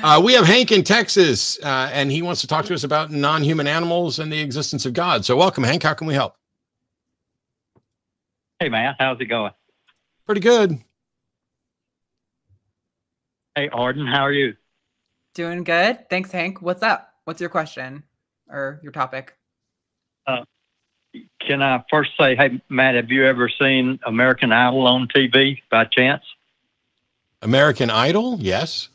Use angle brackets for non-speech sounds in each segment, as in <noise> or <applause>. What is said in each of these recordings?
Uh, we have Hank in Texas, uh, and he wants to talk to us about non human animals and the existence of God. So, welcome, Hank. How can we help? Hey, man. How's it going? Pretty good. Hey, Arden. How are you? Doing good. Thanks, Hank. What's up? What's your question or your topic? Uh, can I first say, hey, Matt, have you ever seen American Idol on TV by chance? American Idol? Yes.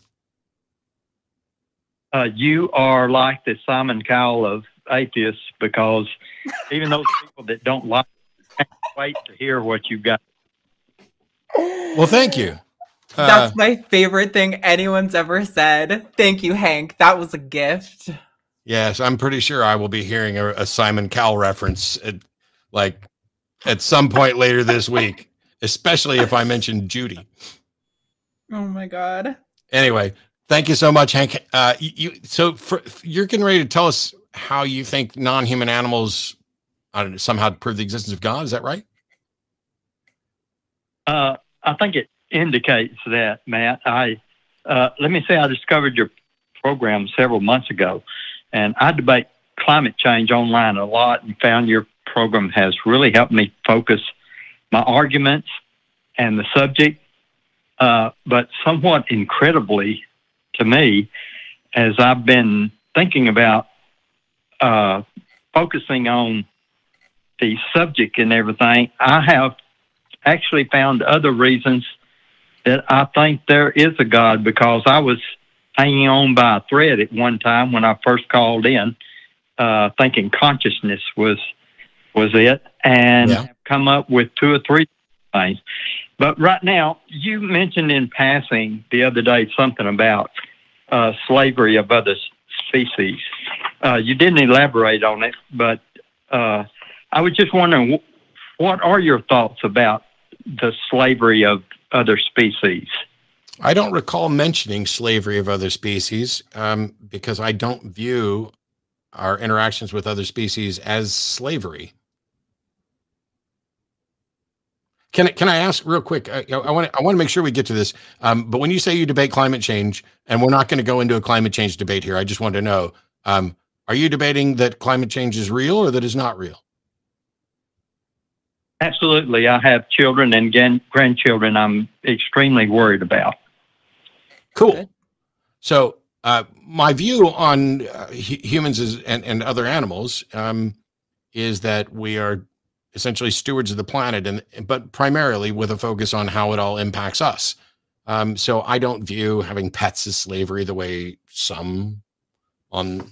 Uh, you are like the Simon Cowell of atheists because even those people that don't like can't wait to hear what you've got. Well, thank you. Uh, That's my favorite thing anyone's ever said. Thank you, Hank. That was a gift. Yes, I'm pretty sure I will be hearing a, a Simon Cowell reference at, like at some point later this week, especially if I mention Judy. Oh my god. Anyway, thank you so much, Hank. Uh, you, so for, you're getting ready to tell us how you think non-human animals know, somehow prove the existence of God. Is that right? Uh, I think it indicates that, Matt. I uh, let me say I discovered your program several months ago, and I debate climate change online a lot, and found your program has really helped me focus my arguments and the subject. Uh, but somewhat incredibly to me, as I've been thinking about uh, focusing on the subject and everything, I have actually found other reasons that I think there is a God because I was hanging on by a thread at one time when I first called in, uh, thinking consciousness was was it, and yeah. come up with two or three things. But right now, you mentioned in passing the other day something about uh, slavery of other species. Uh, you didn't elaborate on it, but uh, I was just wondering, what are your thoughts about the slavery of other species? I don't recall mentioning slavery of other species um, because I don't view our interactions with other species as slavery. Can I, can I ask real quick? I, I want to I want to make sure we get to this. Um, but when you say you debate climate change, and we're not going to go into a climate change debate here, I just want to know: um, Are you debating that climate change is real or that is not real? Absolutely. I have children and grandchildren I'm extremely worried about. Cool. So, uh, my view on uh, humans is, and, and other animals um, is that we are essentially stewards of the planet, and but primarily with a focus on how it all impacts us. Um, so, I don't view having pets as slavery the way some on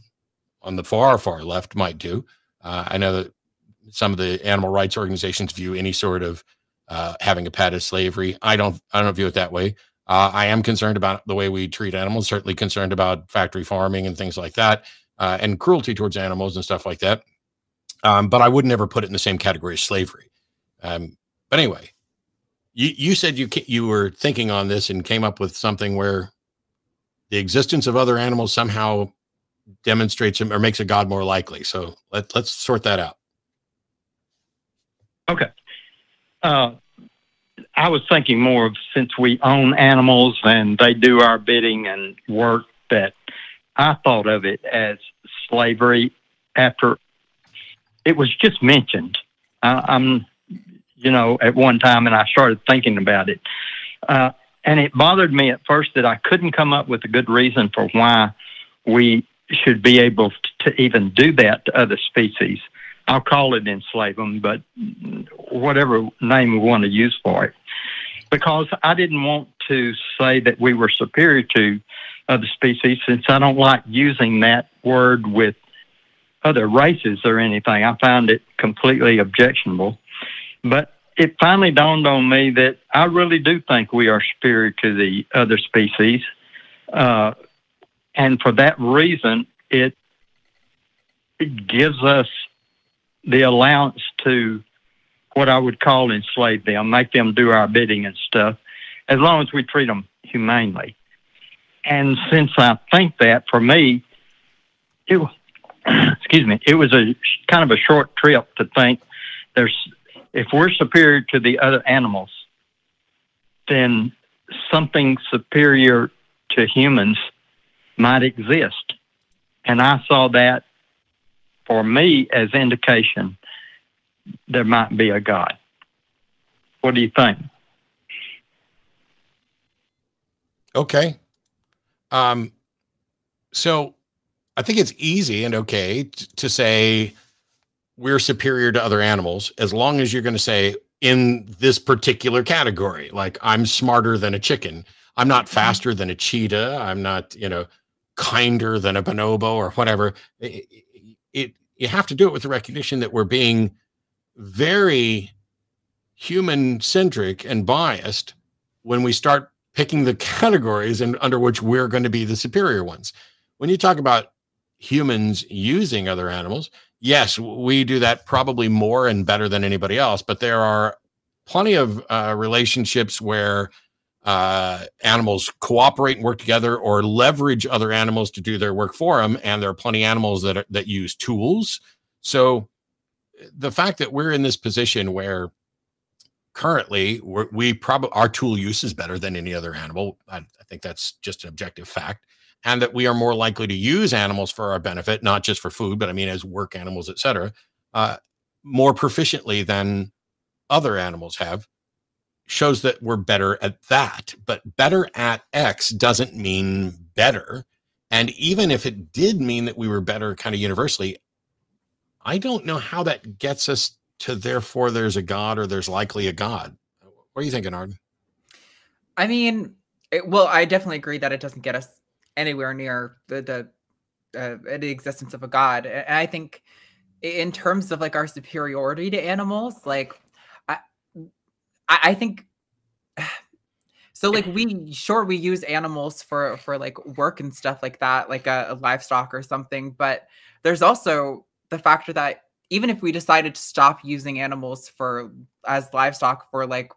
on the far far left might do. Uh, I know that some of the animal rights organizations view any sort of uh, having a pet as slavery. I don't. I don't view it that way. Uh, I am concerned about the way we treat animals. Certainly concerned about factory farming and things like that, uh, and cruelty towards animals and stuff like that. Um, but I would never put it in the same category as slavery. Um, but anyway, you you said you you were thinking on this and came up with something where the existence of other animals somehow demonstrates or makes a god more likely. So let let's sort that out. Okay. Uh, I was thinking more of since we own animals and they do our bidding and work that I thought of it as slavery after it was just mentioned. I, am you know, at one time and I started thinking about it. Uh, and it bothered me at first that I couldn't come up with a good reason for why we should be able to even do that to other species. I'll call it enslave them, but whatever name we want to use for it. Because I didn't want to say that we were superior to other species since I don't like using that word with other races or anything. I found it completely objectionable. But it finally dawned on me that I really do think we are superior to the other species. Uh, and for that reason, it, it gives us the allowance to what I would call enslave them, make them do our bidding and stuff, as long as we treat them humanely. And since I think that, for me, it excuse me, it was a kind of a short trip to think there's if we're superior to the other animals, then something superior to humans might exist. And I saw that for me as indication there might be a God. What do you think? Okay. Um, so I think it's easy and okay t- to say we're superior to other animals as long as you're going to say in this particular category, like I'm smarter than a chicken. I'm not mm-hmm. faster than a cheetah. I'm not, you know, kinder than a bonobo or whatever. It, it, you have to do it with the recognition that we're being very human centric and biased when we start picking the <laughs> categories and under which we're going to be the superior ones. When you talk about humans using other animals, yes, we do that probably more and better than anybody else, but there are plenty of uh, relationships where uh, animals cooperate and work together or leverage other animals to do their work for them. And there are plenty of animals that, are, that use tools. So the fact that we're in this position where currently we probably our tool use is better than any other animal. I, I think that's just an objective fact. And that we are more likely to use animals for our benefit, not just for food, but I mean as work animals, et cetera, uh, more proficiently than other animals have shows that we're better at that. But better at X doesn't mean better. And even if it did mean that we were better kind of universally, I don't know how that gets us to therefore there's a God or there's likely a God. What are you thinking, Arden? I mean, it, well, I definitely agree that it doesn't get us anywhere near the the uh, the existence of a God. And I think in terms of like our superiority to animals, like I, I think <sighs> so like we sure we use animals for for like work and stuff like that like a, a, livestock or something but there's also the factor that even if we decided to stop using animals for as livestock for like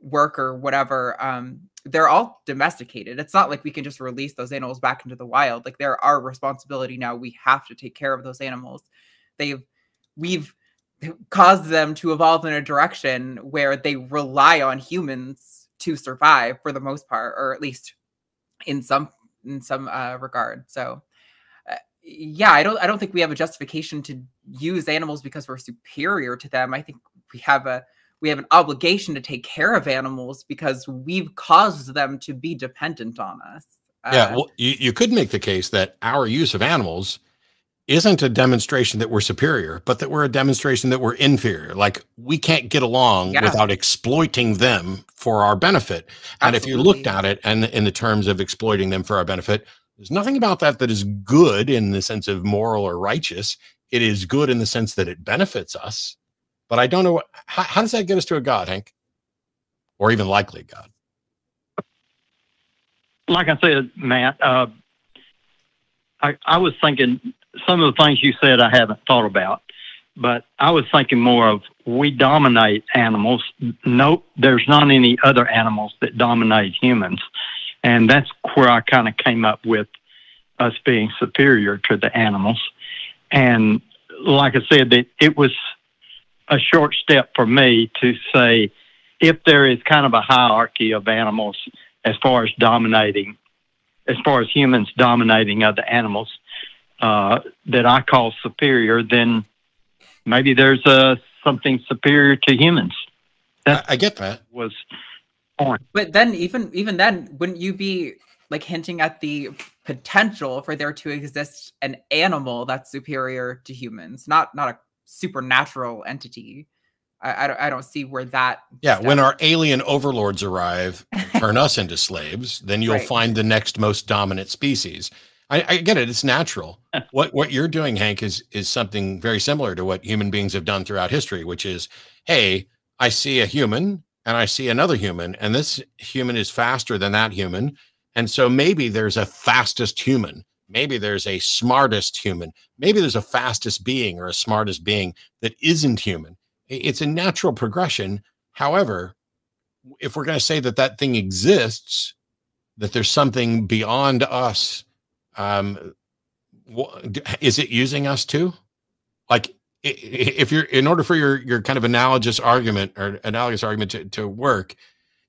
work or whatever um they're all domesticated. It's not like we can just release those animals back into the wild. Like they're our responsibility now. We have to take care of those animals. They've we've caused them to evolve in a direction where they rely on humans to survive for the most part or at least in some in some uh, regard. So uh, yeah i don't i don't think we have a justification to use animals because we're superior to them. I think we have a we have an obligation to take care of animals because we've caused them to be dependent on us uh, yeah well you, you could make the case that our use of animals isn't a demonstration that we're superior, but that we're a demonstration that we're inferior. Like we can't get along yeah. without exploiting them for our benefit. Absolutely. And if you looked at it and in the terms of exploiting them for our benefit, there's nothing about that that is good in the sense of moral or righteous. It is good in the sense that it benefits us. But I don't know what, how, how does that get us to a God, Hank? Or even likely God? Like I said, Matt, uh, I, I was thinking some of the things you said I haven't thought about, but I was thinking more of we dominate animals. Nope, there's not any other animals that dominate humans. And that's where I kind of came up with us being superior to the animals. And like I said, that it was a short step for me to say if there is kind of a hierarchy of animals as far as dominating, as far as humans dominating other animals, uh, that I call superior, then maybe there's uh, something superior to humans. That I, I get that was on. But then, even even then, wouldn't you be like hinting at the potential for there to exist an animal that's superior to humans, not not a supernatural entity? I, I, don't, I don't see where that. Yeah, when our alien overlords arrive, <laughs> turn us into slaves, then you'll right. find the next most dominant species. I, I get it. It's natural. <laughs> what what you're doing, Hank, is is something very similar to what human beings have done throughout history, which is, hey, I see a human and I see another human, and this human is faster than that human. And so maybe there's a fastest human. Maybe there's a smartest human. Maybe there's a fastest being or a smartest being that isn't human. It's a natural progression. However, if we're going to say that that thing exists, that there's something beyond us um, is it using us too? Like, if you're in order for your your kind of analogous argument or analogous argument to, to work,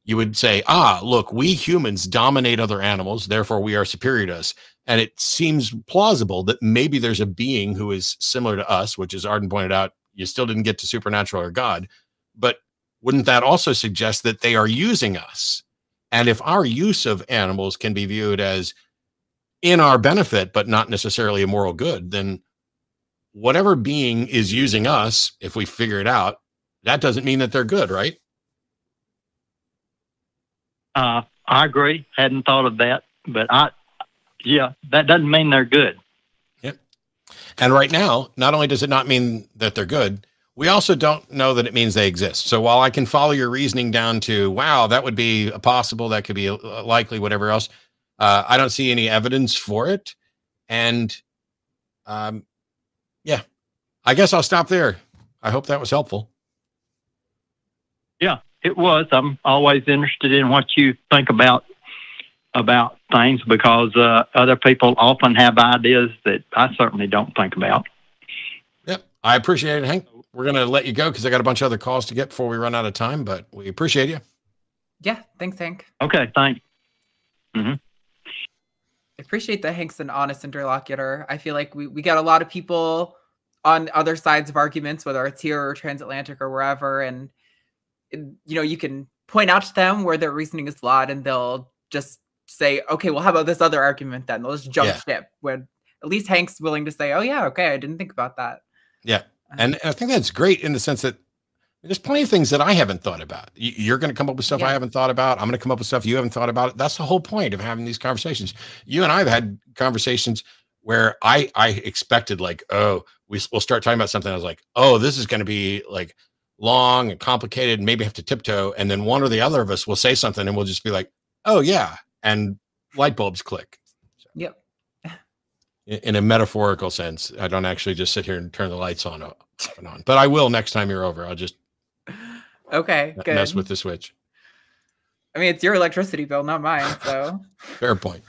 you would say, ah, look, we humans dominate other animals, therefore we are superior to us. And it seems plausible that maybe there's a being who is similar to us, which, as Arden pointed out, you still didn't get to supernatural or God. But wouldn't that also suggest that they are using us? And if our use of animals can be viewed as in our benefit, but not necessarily a moral good, then whatever being is using us, if we figure it out, that doesn't mean that they're good, right? Uh, I agree. Hadn't thought of that, but I, yeah, that doesn't mean they're good. Yep. And right now, not only does it not mean that they're good, we also don't know that it means they exist. So while I can follow your reasoning down to, wow, that would be a possible, that could be a likely, whatever else, uh, I don't see any evidence for it. And um, yeah, I guess I'll stop there. I hope that was helpful. Yeah, it was. I'm always interested in what you think about about things because uh, other people often have ideas that I certainly don't think about. Yep, I appreciate it, Hank. We're gonna let you go because I got a bunch of other calls to get before we run out of time, but we appreciate you. Yeah, thanks, Hank. Okay, thanks. Mm-hmm. I appreciate that Hank's an honest interlocutor. I feel like we, we got a lot of people on other sides of arguments, whether it's here or transatlantic or wherever, and you know you can point out to them where their reasoning is flawed, and they'll just say, "Okay, well, how about this other argument then?" They'll just jump yeah. ship. When at least Hank's willing to say, "Oh yeah, okay, I didn't think about that." Yeah, uh, and I think that's great in the sense that there's plenty of things that I haven't thought about. You're going to come up with stuff yeah. I haven't thought about. I'm going to come up with stuff you haven't thought about. That's the whole point of having these conversations. You and I have had conversations where I I expected like, oh, we, we'll start talking about something. I was like, oh, this is going to be like long and complicated and maybe have to tiptoe. And then one or the other of us will say something and we'll just be like, oh, yeah. And light bulbs click. So, yep. In a metaphorical sense, I don't actually just sit here and turn the lights on uh, and on, but I will next time you're over. I'll just okay good. mess with the switch. I mean, it's your electricity bill, not mine. So <laughs> fair point.